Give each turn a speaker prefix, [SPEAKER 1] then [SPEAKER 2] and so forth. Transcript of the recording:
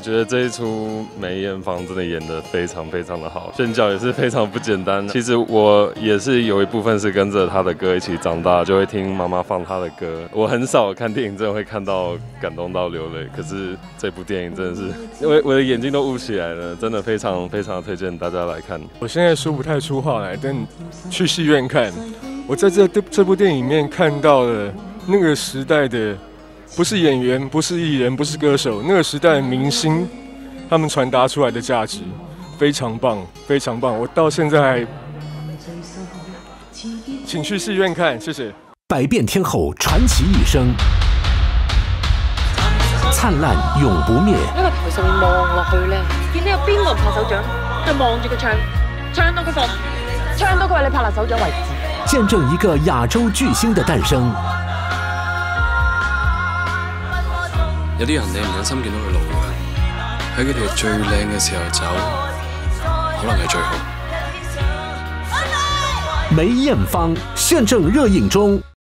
[SPEAKER 1] 觉得这一出梅艳芳真的演得非常非常的好，选角也是非常不简单。其实我也是有一部分是跟着她的歌一起长大，就会听妈妈放她的歌。我很少看电影，真的会看到感动到流泪。可是这部电影真的是，因为我的眼睛都雾起来了，真的非常非常推荐大家来看。
[SPEAKER 2] 我现在说不太出话来，但去戏院看，我在这这部电影里面看到了那个时代的。不是演员，不是艺人，不是歌手，那个时代的明星，他们传达出来的价值非常棒，非常棒。我到现在，请去戏院看，谢谢。
[SPEAKER 3] 百变天后传奇一生，灿烂永不灭。
[SPEAKER 4] 喺个台上面望落去咧，见到有边个唔拍手掌，就望住佢唱，唱到佢放，唱到佢话你拍烂手掌为止。
[SPEAKER 3] 见证一个亚洲巨星的诞生。
[SPEAKER 5] 有啲人你唔忍心见到佢老喺佢哋最靓嘅时候走，可能系最好。
[SPEAKER 3] 梅艳芳现正热映中。